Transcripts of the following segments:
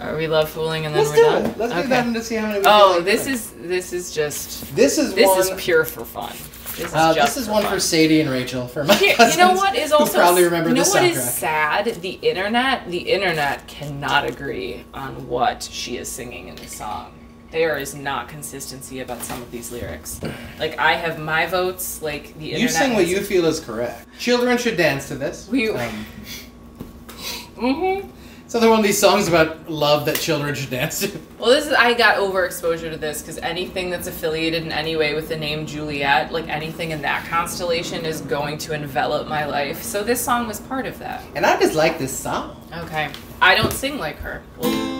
Are we love fooling and then Let's we're do done? it. Let's okay. do that and to see how many. we Oh, like this doing. is this is just this is this one. is pure for fun. This is uh, just this is for one fun. for Sadie and Rachel for my Here- cousins. you know what is also probably remember you know the what soundtrack. is sad? The internet, the internet cannot agree on what she is singing in the song. There is not consistency about some of these lyrics. Like I have my votes. Like the internet. You sing what you feel is correct. Children should dance to this. We- Um, Mhm. It's another one of these songs about love that children should dance to. Well, this is I got overexposure to this because anything that's affiliated in any way with the name Juliet, like anything in that constellation, is going to envelop my life. So this song was part of that. And I just like this song. Okay. I don't sing like her. Well,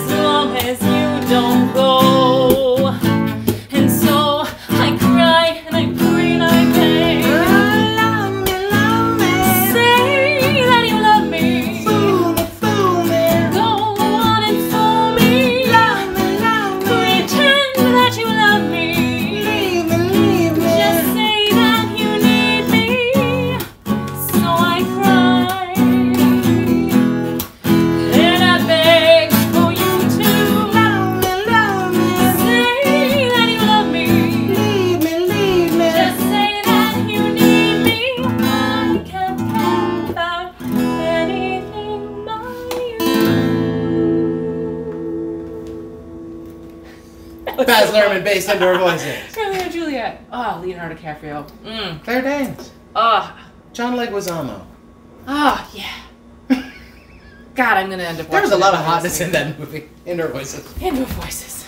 as long as you don't go. Baz Luhrmann based indoor voices. Romeo and Juliet. Oh, Leonardo DiCaprio. Mm. Claire Danes. Oh, John Leguizamo. oh, yeah. God, I'm gonna end up. There was a lot of hotness in that movie. Indoor voices. Indoor voices.